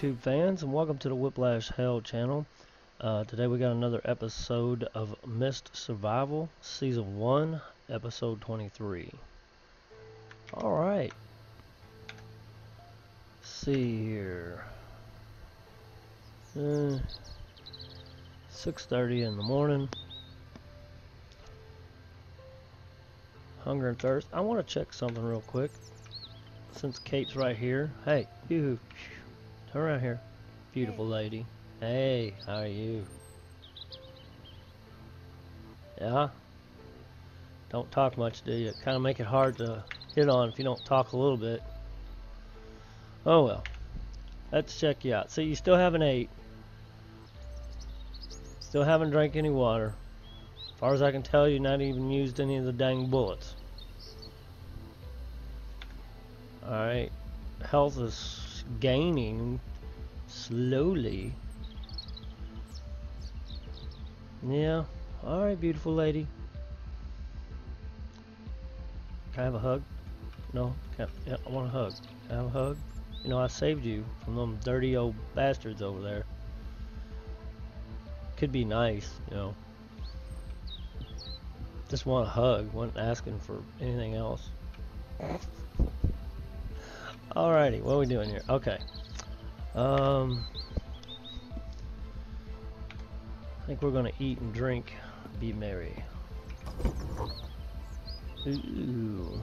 YouTube fans, and welcome to the Whiplash Hell channel. Uh, today we got another episode of Mist Survival, Season 1, Episode 23. Alright. see here. Uh, 6.30 in the morning. Hunger and thirst. I want to check something real quick. Since Kate's right here. Hey, you. Turn around here. Beautiful lady. Hey, how are you? Yeah? Don't talk much, do you? Kind of make it hard to hit on if you don't talk a little bit. Oh well. Let's check you out. See, you still haven't ate. Still haven't drank any water. As far as I can tell, you not even used any of the dang bullets. Alright. Health is gaining slowly. Yeah. Alright, beautiful lady. Can I have a hug? No? Can't. Yeah, I want a hug. Can I have a hug? You know, I saved you from them dirty old bastards over there. Could be nice, you know. Just want a hug, wasn't asking for anything else. Alrighty, what are we doing here? Okay. Um, I think we're gonna eat and drink, be merry. Ooh.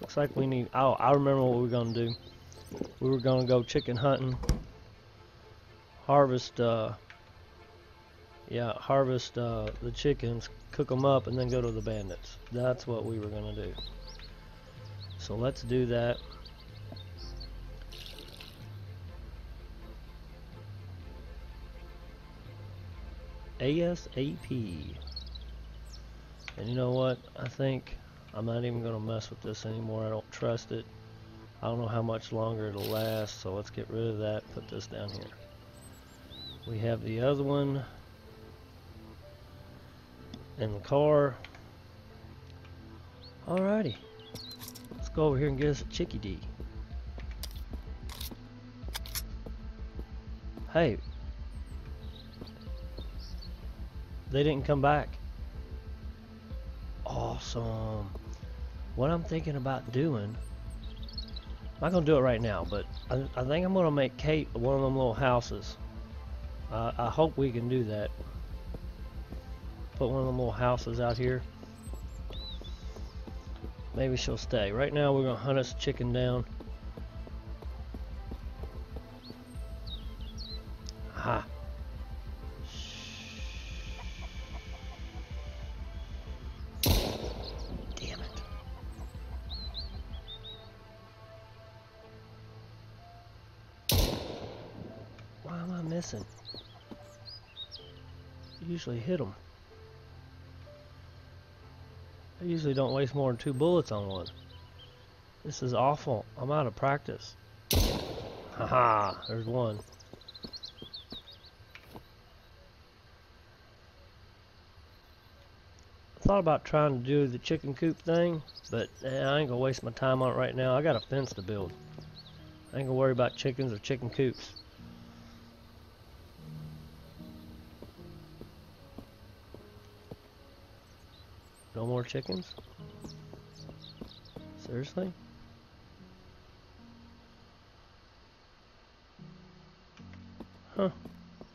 Looks like we need. Oh, I remember what we were gonna do. We were gonna go chicken hunting, harvest. Uh, yeah, harvest uh, the chickens, cook them up, and then go to the bandits. That's what we were gonna do. So let's do that. ASAP. And you know what? I think I'm not even going to mess with this anymore. I don't trust it. I don't know how much longer it'll last, so let's get rid of that. Put this down here. We have the other one in the car. Alrighty. Let's go over here and get us a chickie D. Hey. They didn't come back. Awesome. What I'm thinking about doing, I'm not going to do it right now, but I, I think I'm going to make Kate one of them little houses. Uh, I hope we can do that. Put one of them little houses out here. Maybe she'll stay. Right now we're going to hunt us chicken down. Aha. Damn it. Why am I missing? Usually hit them. I usually don't waste more than two bullets on one. This is awful. I'm out of practice. Haha, there's one. I thought about trying to do the chicken coop thing, but eh, I ain't gonna waste my time on it right now. I got a fence to build. I ain't gonna worry about chickens or chicken coops. More chickens? Seriously? Huh.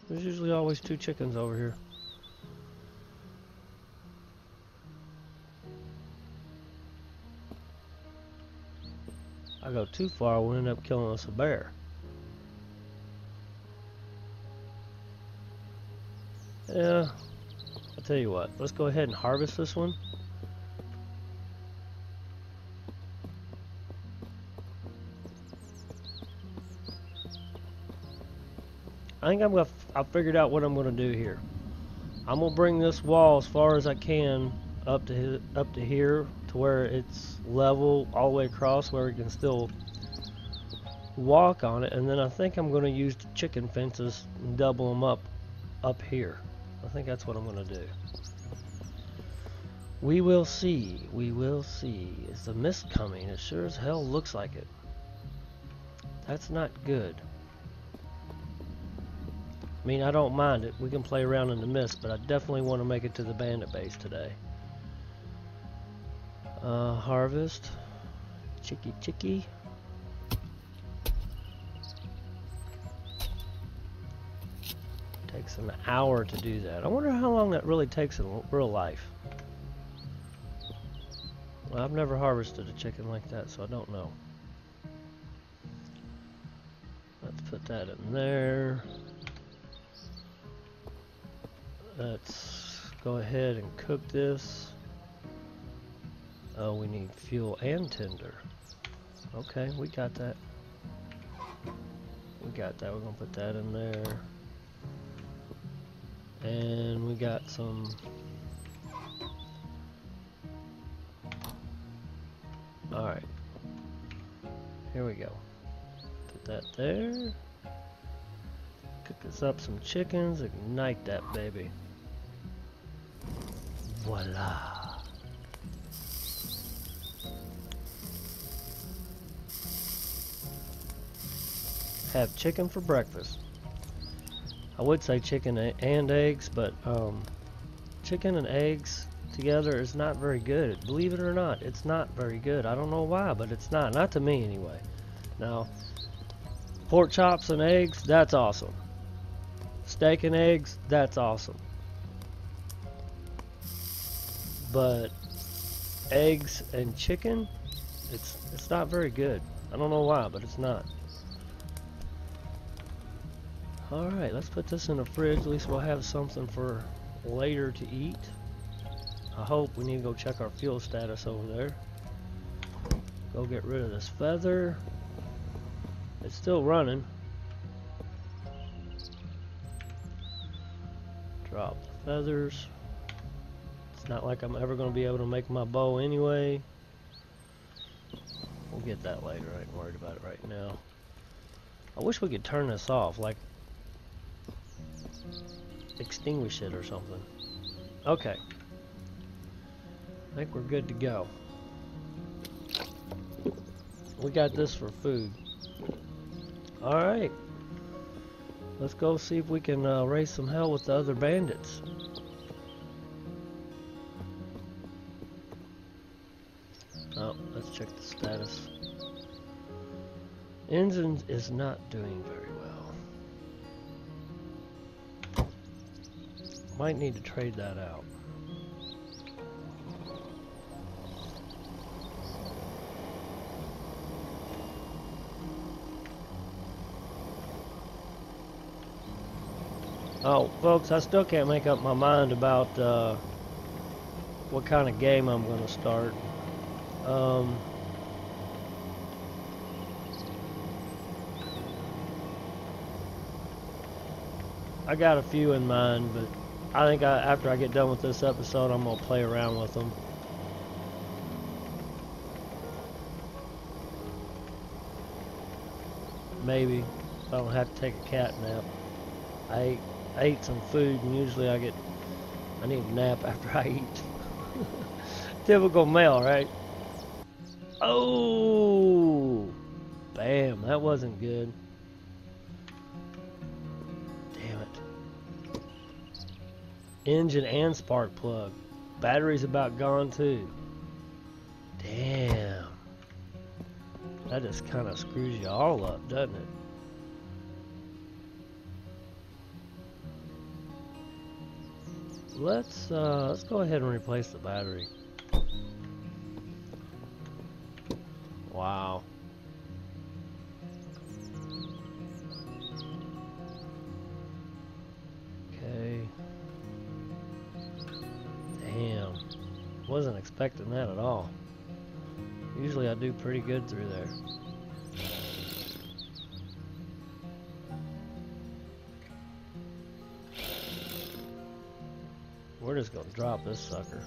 There's usually always two chickens over here. I go too far, we'll end up killing us a bear. Yeah, I'll tell you what, let's go ahead and harvest this one. I think I'm gonna. I figured out what I'm gonna do here. I'm gonna bring this wall as far as I can up to up to here to where it's level all the way across, where we can still walk on it. And then I think I'm gonna use the chicken fences and double them up up here. I think that's what I'm gonna do. We will see. We will see. Is the mist coming? It sure as hell looks like it. That's not good. I mean, I don't mind it. We can play around in the mist, but I definitely want to make it to the bandit base today. Uh, harvest. Chicky chicky. Takes an hour to do that. I wonder how long that really takes in real life. Well, I've never harvested a chicken like that, so I don't know. Let's put that in there. Let's go ahead and cook this. Oh, we need fuel and tinder. Okay, we got that. We got that. We're going to put that in there. And we got some Alright. Here we go. Put that there. Cook us up some chickens. Ignite that baby. Voila. Have chicken for breakfast. I would say chicken and eggs, but um, chicken and eggs together is not very good. Believe it or not, it's not very good. I don't know why, but it's not. Not to me, anyway. Now, pork chops and eggs, that's awesome. Steak and eggs, that's awesome. But eggs and chicken, it's it's not very good. I don't know why, but it's not. Alright, let's put this in the fridge. At least we'll have something for later to eat. I hope we need to go check our fuel status over there. Go get rid of this feather. It's still running. Drop the feathers. Not like I'm ever going to be able to make my bow anyway. We'll get that later. I ain't worried about it right now. I wish we could turn this off, like extinguish it or something. Okay. I think we're good to go. We got this for food. Alright. Let's go see if we can uh, raise some hell with the other bandits. Oh, let's check the status. Engine is not doing very well. Might need to trade that out. Oh, folks, I still can't make up my mind about uh, what kind of game I'm going to start. Um, I got a few in mind, but I think I, after I get done with this episode, I'm going to play around with them. Maybe. I don't have to take a cat nap. I ate I ate some food and usually I get I need a nap after I eat. Typical male, right? Oh, bam! That wasn't good. Damn it. Engine and spark plug. Battery's about gone too. Damn. That just kind of screws you all up, doesn't it? let's uh, let's go ahead and replace the battery. Wow. Okay. Damn. Wasn't expecting that at all. Usually I do pretty good through there. We're just gonna drop this sucker.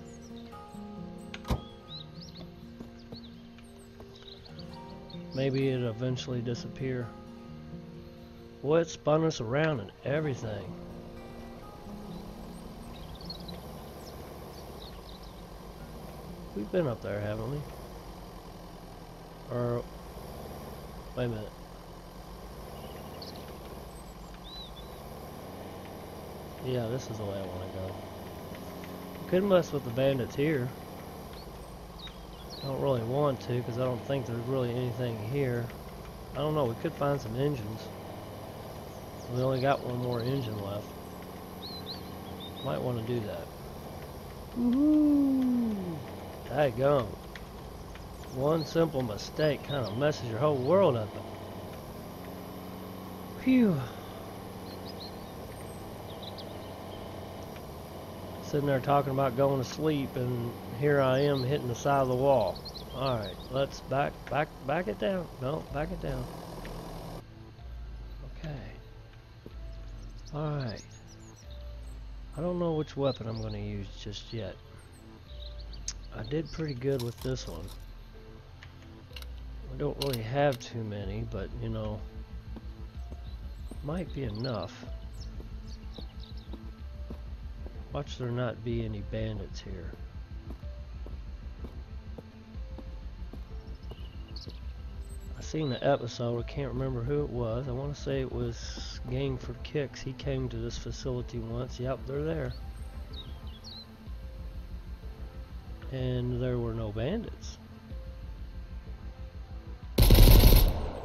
Maybe it'll eventually disappear. Boy, it spun us around and everything. We've been up there, haven't we? Or wait a minute. Yeah, this is the way I want to go. Couldn't mess with the bandits here. I don't really want to because I don't think there's really anything here. I don't know, we could find some engines. We only got one more engine left. Might want to do that. Woohoo! Daggone. One simple mistake kind of messes your whole world up. Phew. Sitting there talking about going to sleep and here I am hitting the side of the wall. Alright, let's back, back, back it down. No, back it down. Okay. Alright. I don't know which weapon I'm going to use just yet. I did pretty good with this one. I don't really have too many, but you know, might be enough. Watch there not be any bandits here. Seen the episode, I can't remember who it was. I want to say it was Gang for Kicks. He came to this facility once. Yep, they're there. And there were no bandits.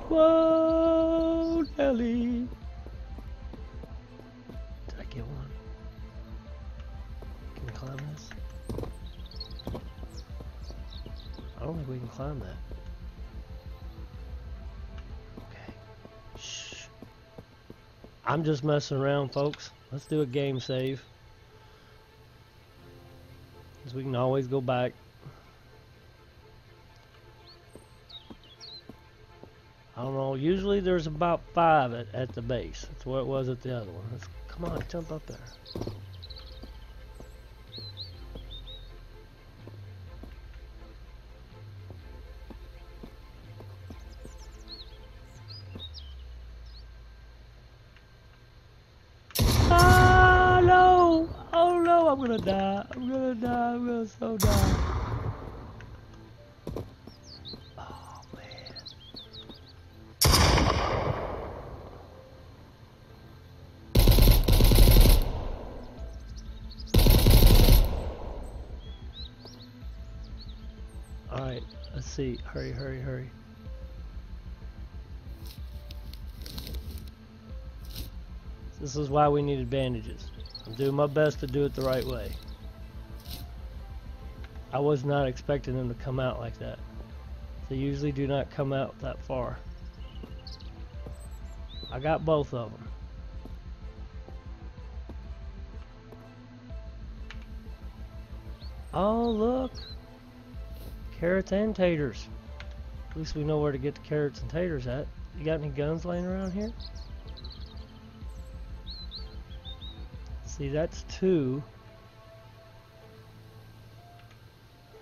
Whoa, Nelly! Did I get one? Can we climb this? I don't think we can climb that. I'm just messing around, folks. Let's do a game save. Because we can always go back. I don't know. Usually there's about five at, at the base. That's what it was at the other one. Let's, come on, jump up there. Gonna die. I'm gonna die. I'm gonna so die. Oh. Alright, let's see. Hurry, hurry, hurry. This is why we needed bandages. I'm doing my best to do it the right way. I was not expecting them to come out like that. They usually do not come out that far. I got both of them. Oh, look. Carrots and taters. At least we know where to get the carrots and taters at. You got any guns laying around here? See, that's two.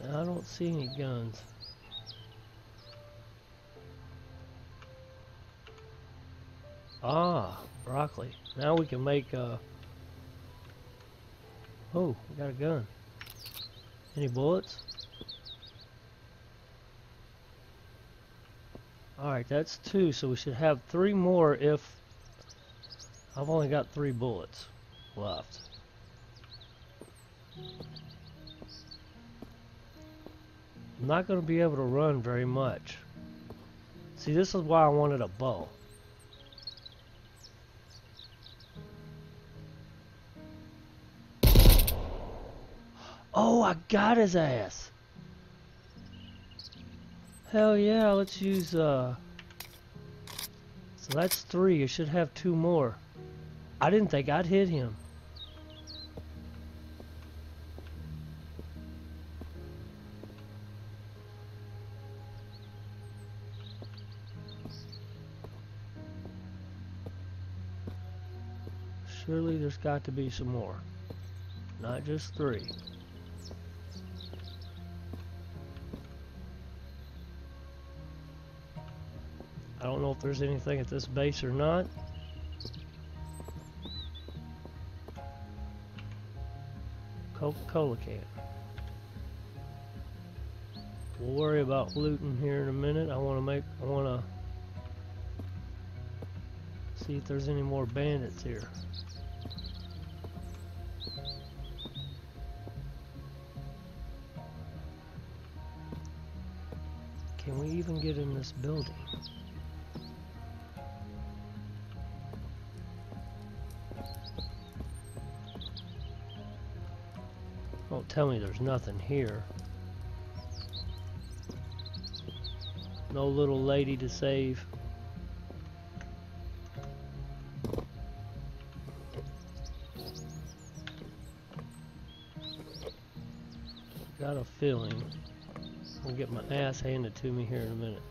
I don't see any guns. Ah, broccoli. Now we can make, uh... Oh, we got a gun. Any bullets? Alright, that's two, so we should have three more if... I've only got three bullets left. I'm not going to be able to run very much. See, this is why I wanted a bow. Oh, I got his ass. Hell yeah, let's use, uh... So that's three, you should have two more. I didn't think I'd hit him. There's got to be some more. Not just three. I don't know if there's anything at this base or not. Coca-Cola can. We'll worry about looting here in a minute. I want to make. I want to see if there's any more bandits here. We even get in this building? Don't tell me there's nothing here. No little lady to save. Got a feeling I'll get my ass handed to me here in a minute.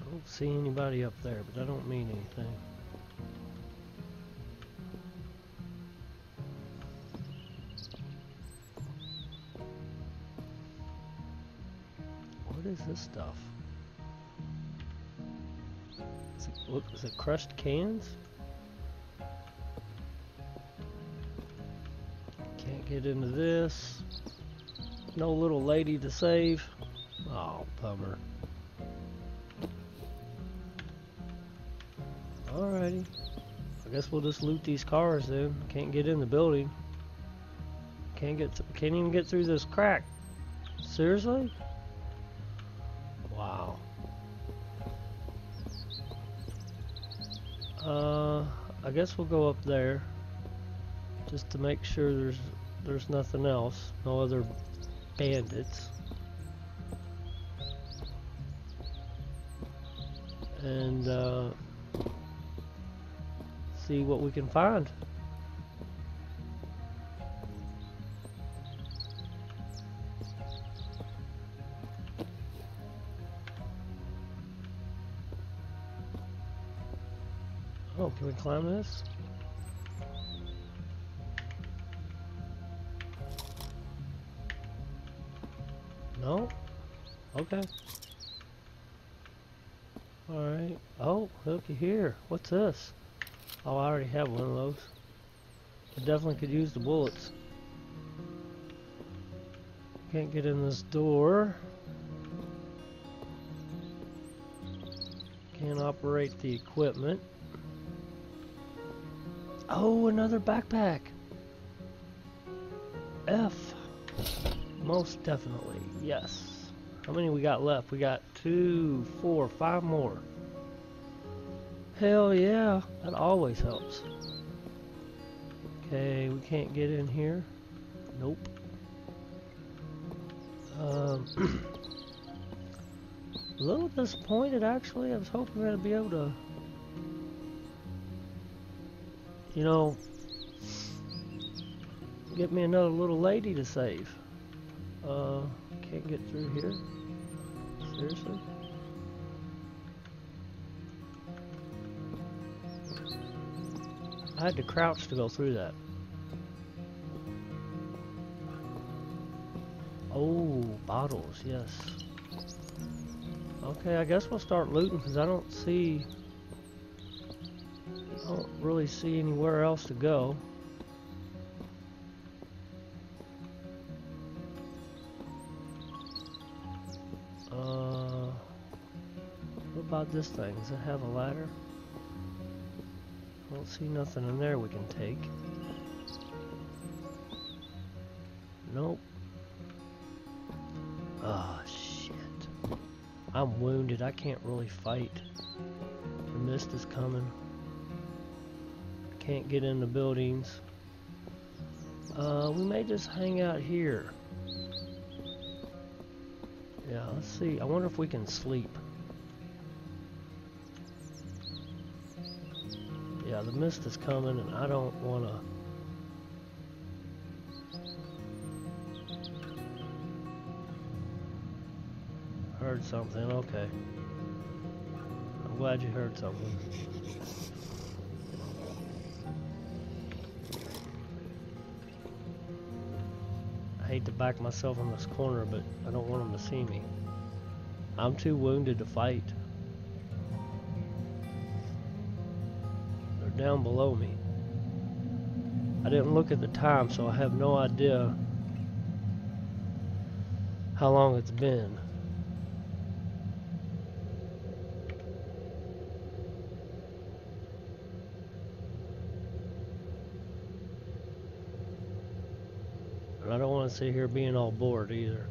I don't see anybody up there, but I don't mean anything. What is this stuff? Is it, look, is it crushed cans? Get into this. No little lady to save. Oh, bummer. Alrighty. I guess we'll just loot these cars then. Can't get in the building. Can't get can't even get through this crack. Seriously? Wow. Uh, I guess we'll go up there just to make sure there's there's nothing else, no other bandits. And uh, see what we can find. Oh, can we climb this? No? Okay. Alright. Oh, looky here. What's this? Oh, I already have one of those. I definitely could use the bullets. Can't get in this door. Can't operate the equipment. Oh, another backpack. F. Most definitely, yes. How many we got left? We got two, four, five more. Hell yeah, that always helps. Okay, we can't get in here. Nope. Um, a little disappointed actually. I was hoping I'd be able to, you know, get me another little lady to save. Uh, can't get through here. Seriously? I had to crouch to go through that. Oh, bottles, yes. Okay, I guess we'll start looting because I don't see... I don't really see anywhere else to go. What about this thing? Does it have a ladder? I don't see nothing in there we can take. Nope. Ah, shit. I'm wounded. I can't really fight. The mist is coming. Can't get in the buildings. Uh, we may just hang out here. Yeah, let's see. I wonder if we can sleep. The mist is coming and I don't want to... Heard something, okay. I'm glad you heard something. I hate to back myself in this corner, but I don't want them to see me. I'm too wounded to fight. Down below me. I didn't look at the time, so I have no idea how long it's been. And I don't want to sit here being all bored either.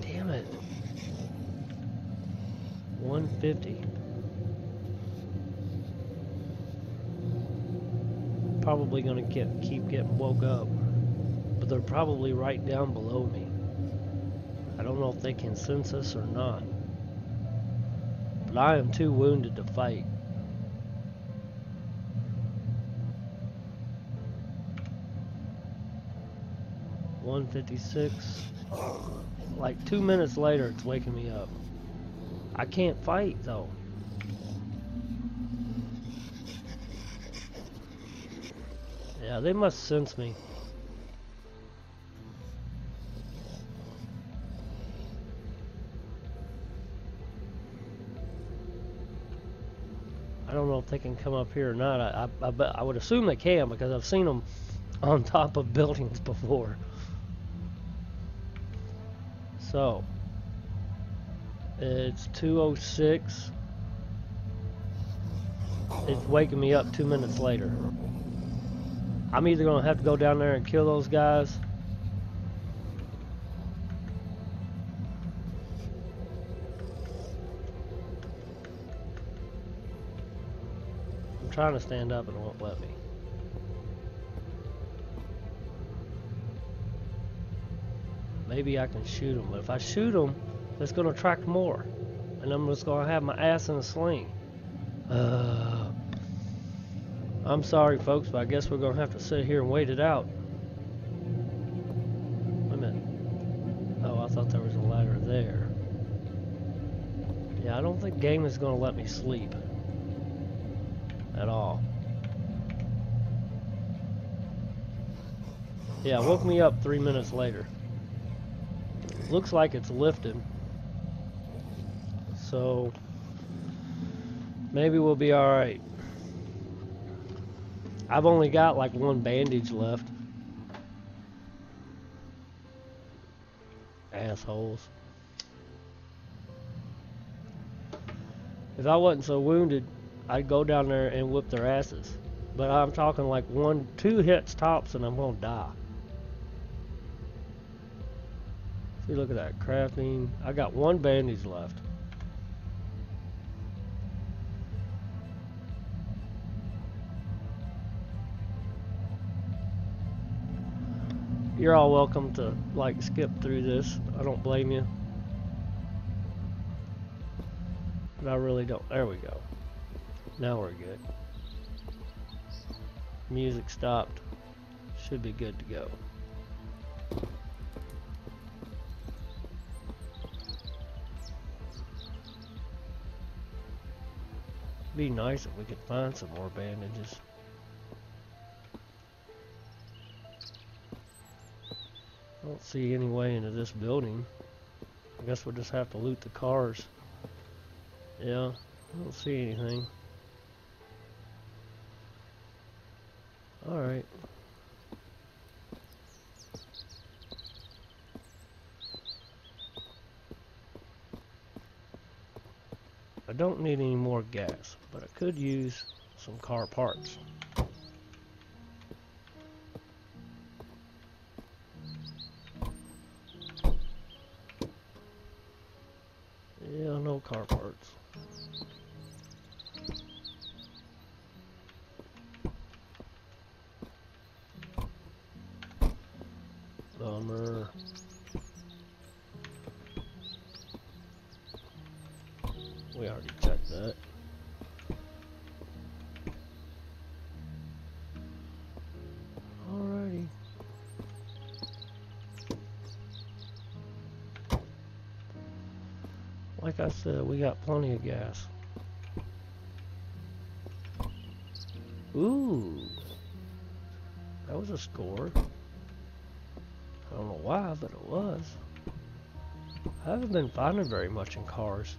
Damn it. 150. Probably gonna get keep getting woke up. But they're probably right down below me. I don't know if they can sense us or not. But I am too wounded to fight. One fifty six. Like two minutes later it's waking me up. I can't fight though. Yeah, they must sense me. I don't know if they can come up here or not. I, I, I, I would assume they can because I've seen them on top of buildings before. So, it's 206. It's waking me up two minutes later. I'm either going to have to go down there and kill those guys. I'm trying to stand up and it won't let me. Maybe I can shoot them, but if I shoot them, it's going to attract more. And I'm just going to have my ass in a sling. Uh, I'm sorry, folks, but I guess we're going to have to sit here and wait it out. Wait a minute. Oh, I thought there was a ladder there. Yeah, I don't think game is going to let me sleep. At all. Yeah, woke me up three minutes later. Looks like it's lifted. So, maybe we'll be alright. I've only got like one bandage left. Assholes. If I wasn't so wounded, I'd go down there and whip their asses. But I'm talking like one, two hits tops and I'm gonna die. See, look at that. Crafting. I got one bandage left. You're all welcome to, like, skip through this. I don't blame you. But I really don't. There we go. Now we're good. Music stopped. Should be good to go. be nice if we could find some more bandages. Don't see any way into this building. I guess we'll just have to loot the cars. Yeah, I don't see anything. Alright. I don't need any more gas, but I could use some car parts. Car parts. Of gas. Ooh. That was a score. I don't know why, but it was. I haven't been finding very much in cars.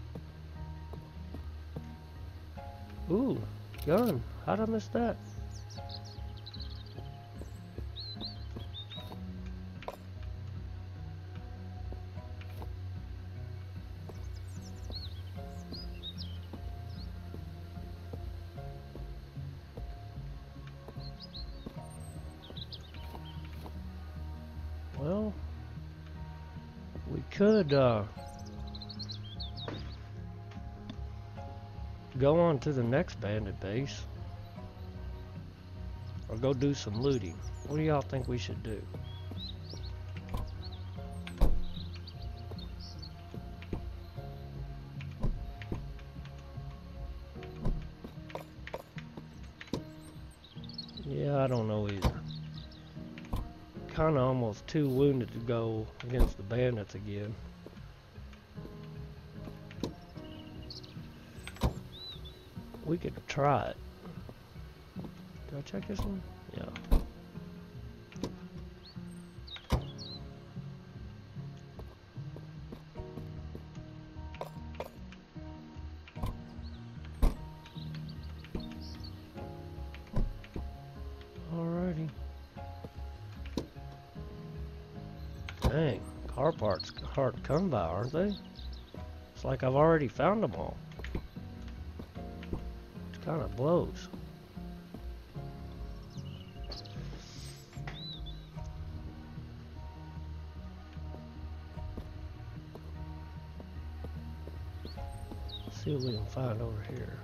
Ooh, gun. How'd I miss that? Well, we could uh, go on to the next bandit base or go do some looting. What do y'all think we should do? Too wounded to go against the bandits again. We could try it. Did I check this one? Hard to come by, aren't they? It's like I've already found them all. It kind of blows. see what we can find over here.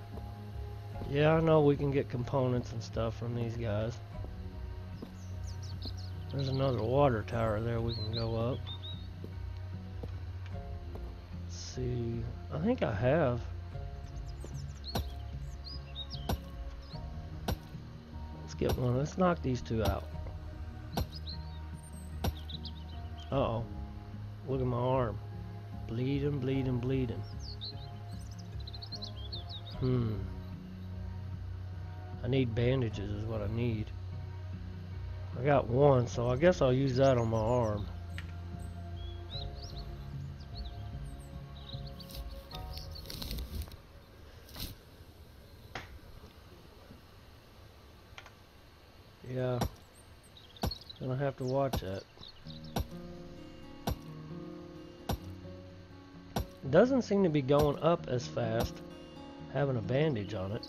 Yeah, I know we can get components and stuff from these guys. There's another water tower there we can go up. See. I think I have. Let's get one. Let's knock these two out. Uh oh. Look at my arm. Bleeding, bleeding, bleeding. Hmm. I need bandages is what I need. I got one, so I guess I'll use that on my arm. Gonna have to watch that. Doesn't seem to be going up as fast having a bandage on it.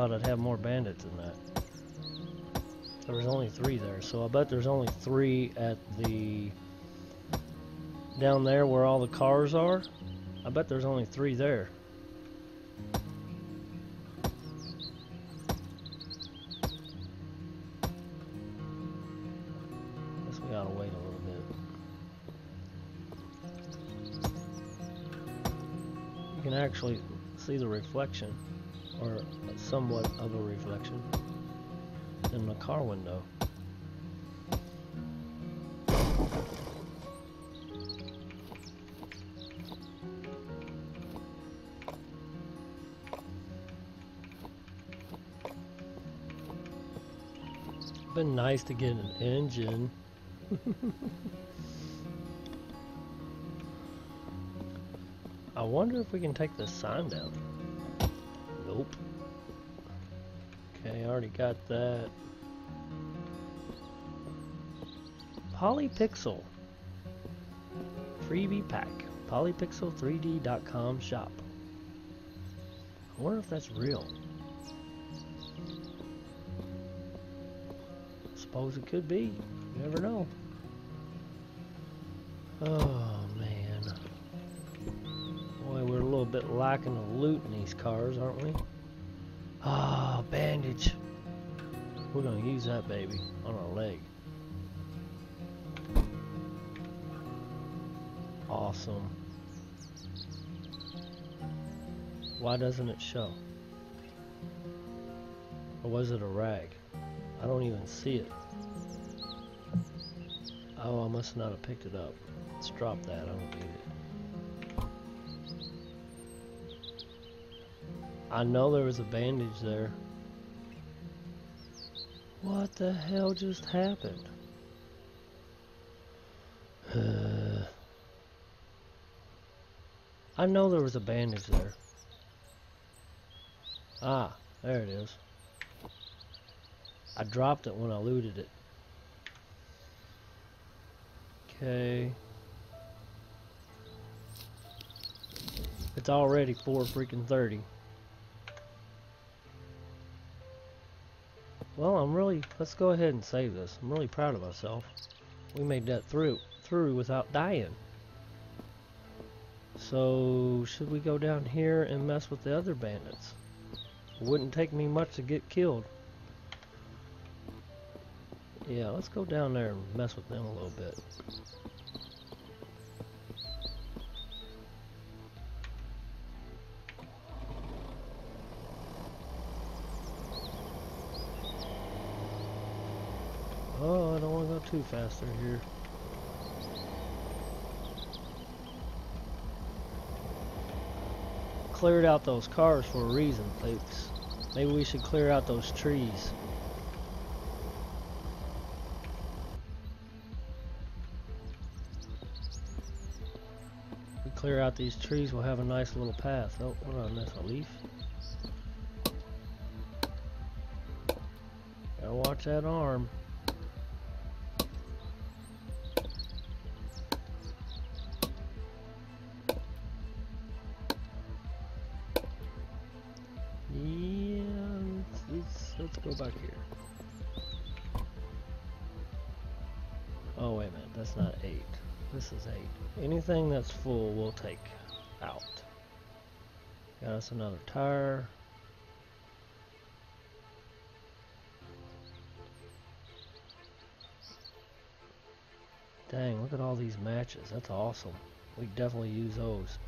Thought I'd have more bandits than that. There was only three there, so I bet there's only three at the... Down there where all the cars are. I bet there's only three there. Guess we gotta wait a little bit. You can actually see the reflection, or somewhat of a reflection, in the car window. Been nice to get an engine. I wonder if we can take the sign down. Nope. Okay, I already got that. Polypixel. Freebie pack. Polypixel3d.com shop. I wonder if that's real. Suppose it could be. You never know. Oh lacking of loot in these cars, aren't we? Ah, bandage. We're gonna use that baby on our leg. Awesome. Why doesn't it show? Or was it a rag? I don't even see it. Oh, I must not have picked it up. Let's drop that. I don't need it. I know there was a bandage there. What the hell just happened? I know there was a bandage there. Ah, there it is. I dropped it when I looted it. Okay. It's already 4 freaking 30. Well, I'm really, let's go ahead and save this. I'm really proud of myself. We made that through, through without dying. So, should we go down here and mess with the other bandits? It wouldn't take me much to get killed. Yeah, let's go down there and mess with them a little bit. Too fast through here. Cleared out those cars for a reason, folks. Maybe we should clear out those trees. We clear out these trees, we'll have a nice little path. Oh, what on this? A leaf? Gotta watch that arm. Anything that's full, we'll take out. Got us another tire. Dang, look at all these matches. That's awesome. We definitely use those.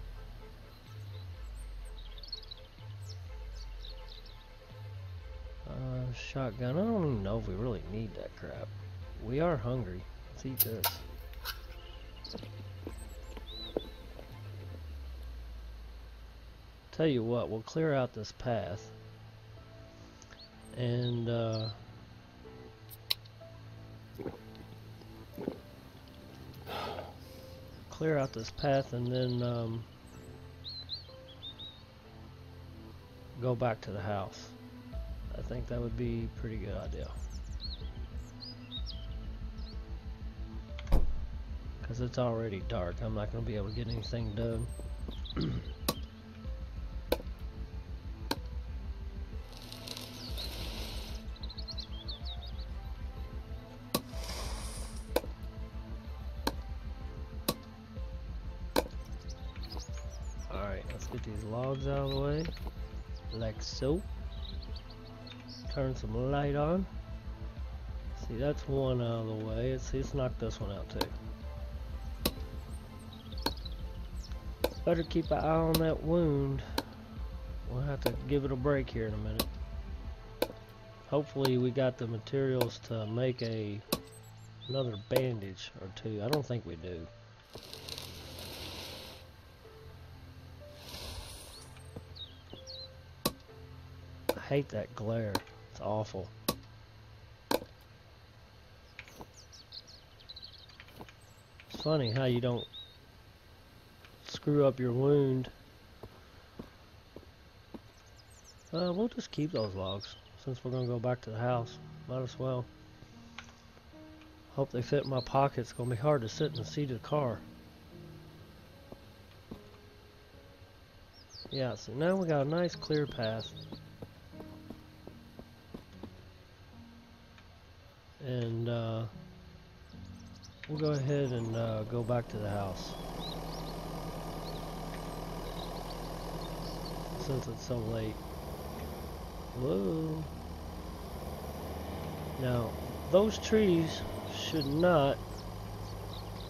Uh, shotgun. I don't even know if we really need that crap. We are hungry. Let's eat this. Tell you what, we'll clear out this path. And, uh... Clear out this path and then, um... Go back to the house. I think that would be a pretty good idea. Because it's already dark. I'm not going to be able to get anything done. these logs out of the way. Like so. Turn some light on. See, that's one out of the way. Let's, let's knock this one out too. Better keep an eye on that wound. We'll have to give it a break here in a minute. Hopefully we got the materials to make a another bandage or two. I don't think we do. Hate that glare. It's awful. It's funny how you don't screw up your wound. Uh, we'll just keep those logs since we're gonna go back to the house. Might as well. Hope they fit in my pocket. It's gonna be hard to sit in the seat of the car. Yeah, so now we got a nice clear path. And uh, we'll go ahead and uh, go back to the house. Since it's so late. Whoa. Now, those trees should not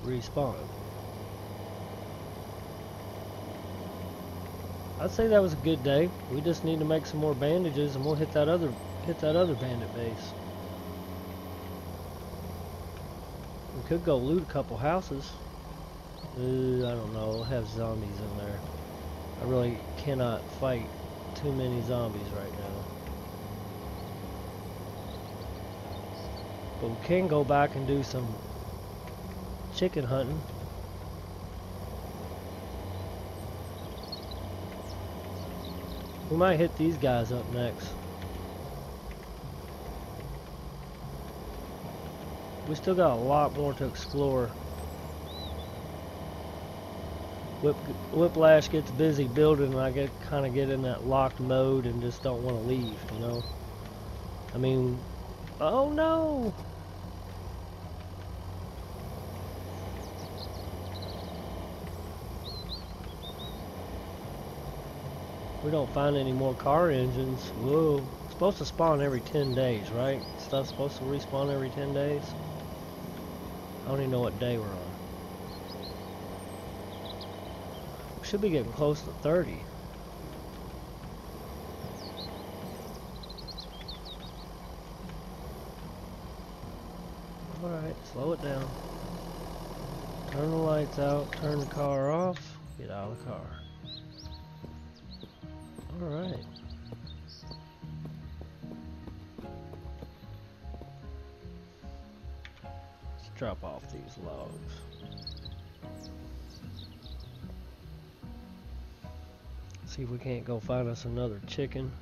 respawn. I'd say that was a good day. We just need to make some more bandages and we'll hit that other hit that other bandit base. We could go loot a couple houses. Uh, I don't know. Have zombies in there. I really cannot fight too many zombies right now. But we can go back and do some chicken hunting. We might hit these guys up next. We still got a lot more to explore. Whip, Whiplash gets busy building and I get kind of get in that locked mode and just don't want to leave, you know? I mean, oh no! We don't find any more car engines. Whoa. It's supposed to spawn every 10 days, right? Stuff's supposed to respawn every 10 days? I don't even know what day we're on. We should be getting close to 30. Alright, slow it down. Turn the lights out, turn the car off, get out of the car. Alright. Drop off these logs. See if we can't go find us another chicken.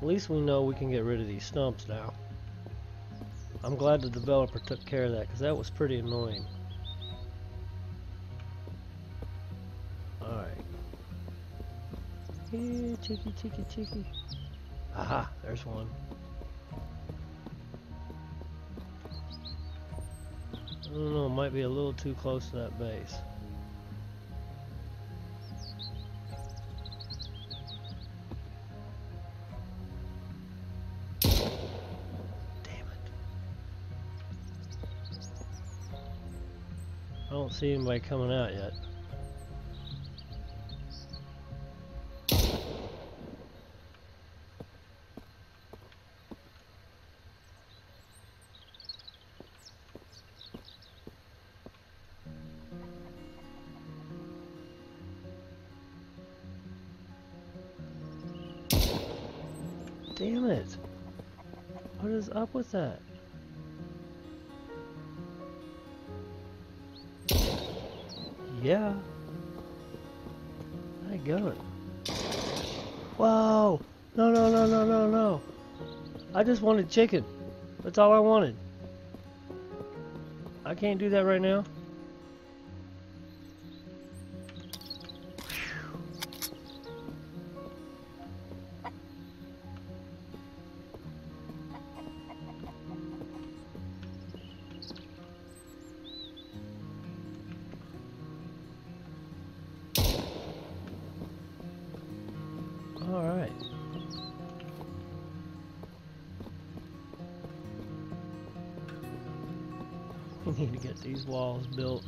At least we know we can get rid of these stumps now. I'm glad the developer took care of that because that was pretty annoying. Alright. Here, cheeky, cheeky, cheeky. Aha, there's one. I don't know, it might be a little too close to that base. See anybody coming out yet. Damn it. What is up with that? Yeah. My gun. Whoa! No, no, no, no, no, no. I just wanted chicken. That's all I wanted. I can't do that right now. Walls built.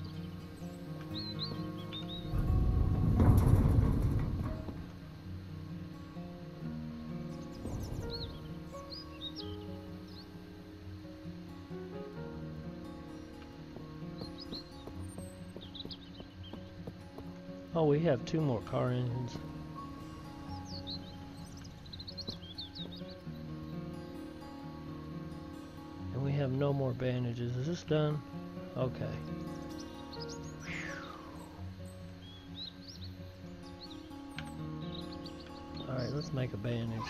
Oh, we have two more car engines. And we have no more bandages. Is this done? Okay. Alright, let's make a bandage.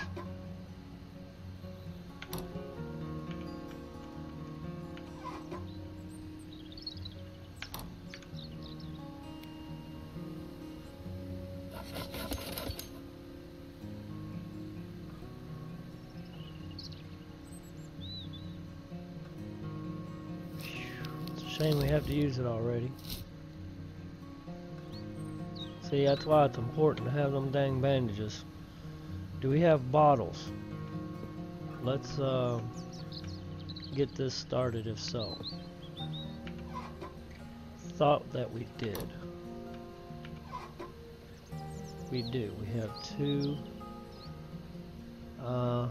Shame we have to use it already. See, that's why it's important to have them dang bandages. Do we have bottles? Let's uh, get this started if so. thought that we did. We do. We have two. Uh,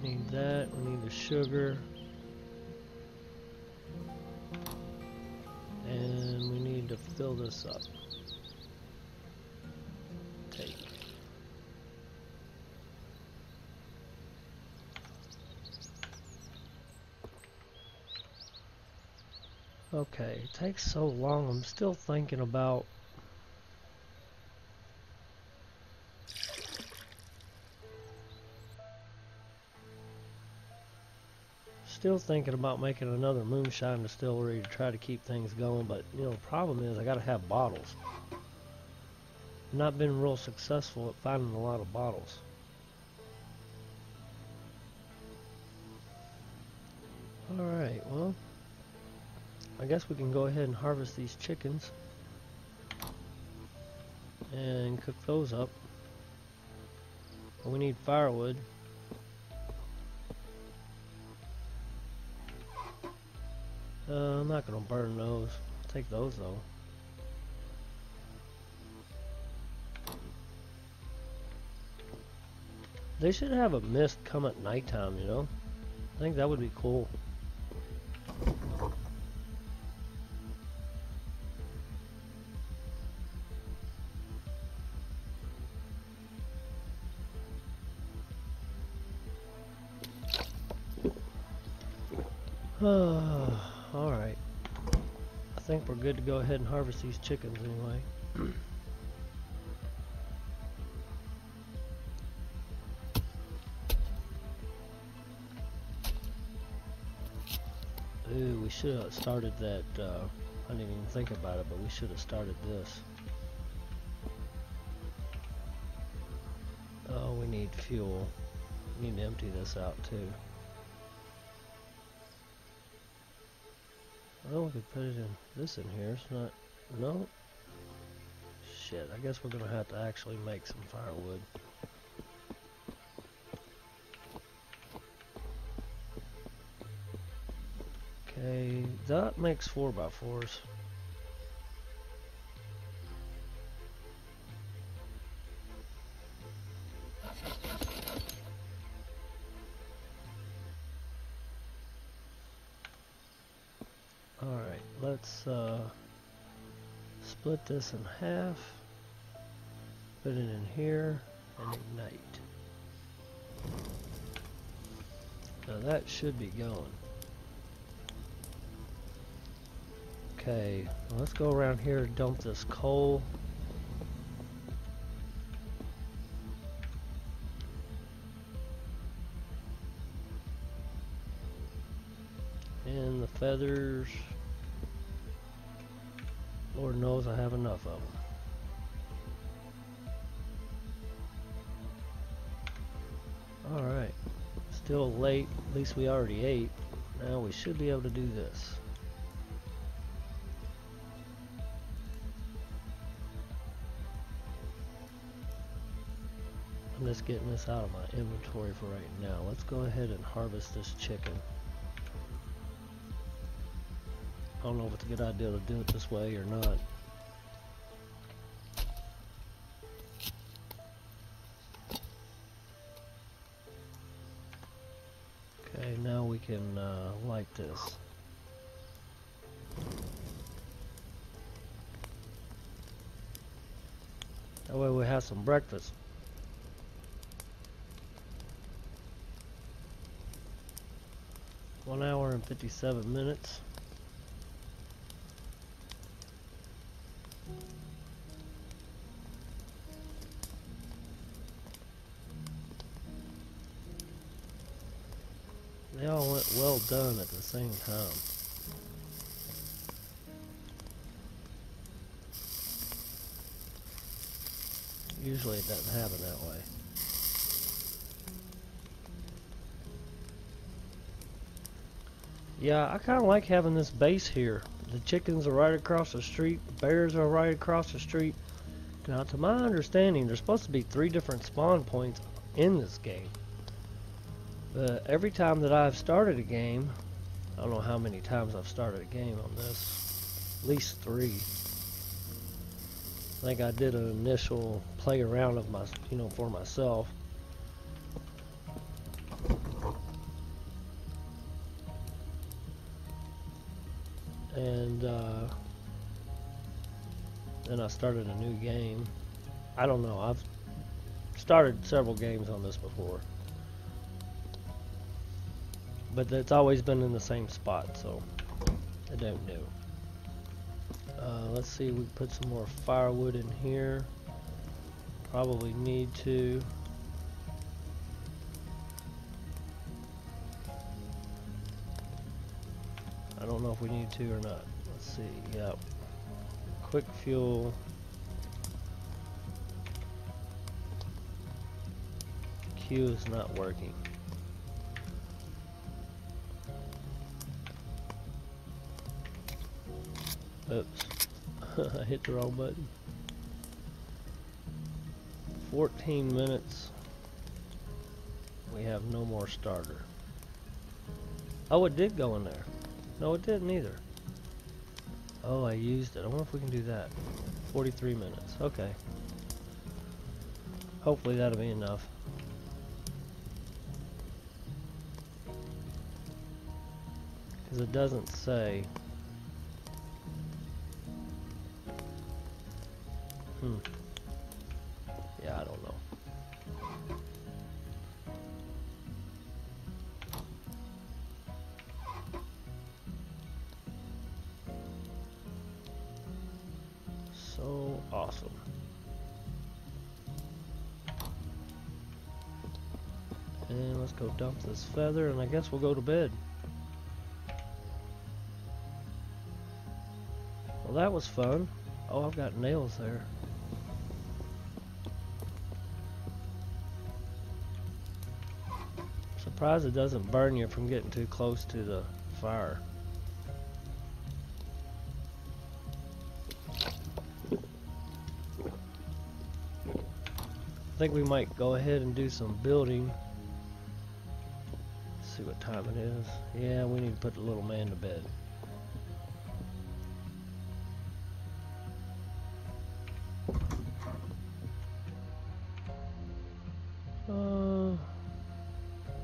need that. We need the sugar. Fill this up. Take. Okay, it takes so long. I'm still thinking about still thinking about making another moonshine distillery to try to keep things going, but you know, the problem is I gotta have bottles. Not been real successful at finding a lot of bottles. Alright, well, I guess we can go ahead and harvest these chickens and cook those up. We need firewood. Uh, I'm not gonna burn those. Take those though. They should have a mist come at nighttime, you know? I think that would be cool. Go ahead and harvest these chickens anyway. Ooh, we should have started that, uh, I didn't even think about it, but we should have started this. Oh, we need fuel. We need to empty this out too. Well, we could put it in this in here. It's not. No. Shit. I guess we're gonna have to actually make some firewood. Okay, that makes four by fours. Split this in half, put it in here, and ignite. Now that should be going. Okay, let's go around here and dump this coal. And the feathers. Lord knows I have enough of them. Alright. Still late. At least we already ate. Now we should be able to do this. I'm just getting this out of my inventory for right now. Let's go ahead and harvest this chicken. I don't know if it's a good idea to do it this way or not. Okay, now we can uh, light this. That way we have some breakfast. One hour and 57 minutes. They all went well done at the same time. Usually it doesn't happen that way. Yeah, I kind of like having this base here. The chickens are right across the street, bears are right across the street. Now, to my understanding, there's supposed to be three different spawn points in this game. But every time that I've started a game, I don't know how many times I've started a game on this. At least three. I think I did an initial play around of my, you know, for myself. And uh, then I started a new game. I don't know. I've started several games on this before. But it's always been in the same spot, so I don't know. Uh, let's see, we put some more firewood in here. Probably need to. I don't know if we need to or not. Let's see, yep. Quick fuel. Q is not working. Oops. I hit the wrong button. 14 minutes. We have no more starter. Oh, it did go in there. No, it didn't either. Oh, I used it. I wonder if we can do that. 43 minutes. Okay. Hopefully that'll be enough. Because it doesn't say. Hmm. Yeah, I don't know. So awesome. And let's go dump this feather and I guess we'll go to bed. Well that was fun. Oh, I've got nails there. Surprised it doesn't burn you from getting too close to the fire. I think we might go ahead and do some building. Let's see what time it is. Yeah, we need to put the little man to bed.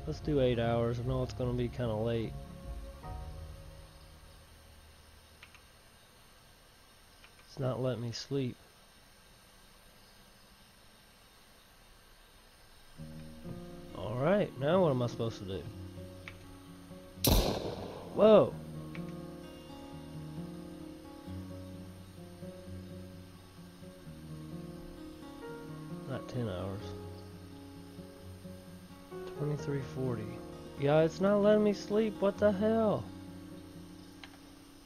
Let's do eight hours. I know it's going to be kind of late. It's not letting me sleep. Alright, now what am I supposed to do? Whoa! Not 10 hours. 2340. Yeah, it's not letting me sleep. What the hell?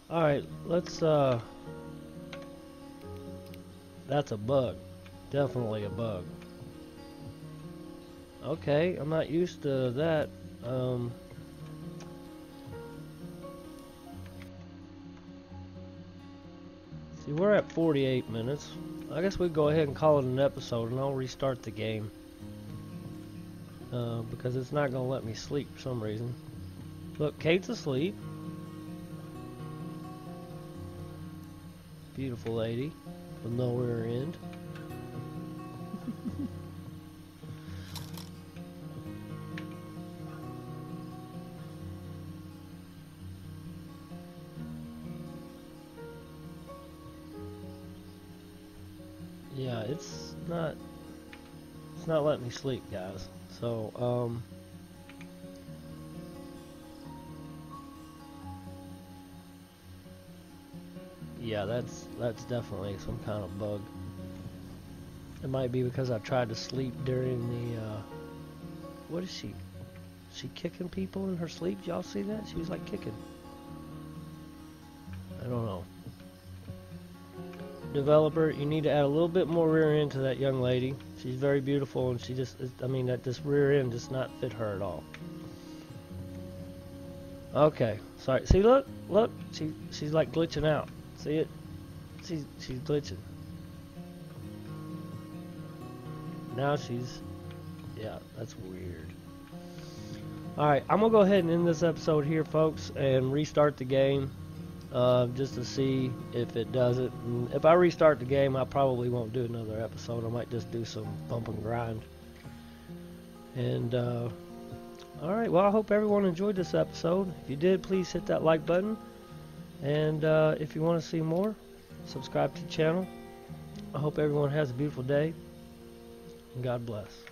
Alright, let's, uh... That's a bug. Definitely a bug. Okay, I'm not used to that. Um... See, we're at 48 minutes. I guess we go ahead and call it an episode and I'll restart the game. Uh, because it's not going to let me sleep for some reason. Look, Kate's asleep. Beautiful lady with nowhere end. yeah, it's not it's not letting me sleep, guys. So, um Yeah, that's that's definitely some kind of bug. It might be because I tried to sleep during the uh what is she? She kicking people in her sleep? Y'all see that? She was like kicking. I don't know. Developer, you need to add a little bit more rear end to that young lady. She's very beautiful and she just, I mean, that this rear end does not fit her at all. Okay, sorry. See, look, look, she, she's like glitching out. See it? She's, she's glitching. Now she's, yeah, that's weird. Alright, I'm going to go ahead and end this episode here, folks, and restart the game uh, just to see if it does it. And if I restart the game, I probably won't do another episode. I might just do some bump and grind. And, uh, alright, well, I hope everyone enjoyed this episode. If you did, please hit that like button. And uh, if you want to see more, subscribe to the channel. I hope everyone has a beautiful day. And God bless.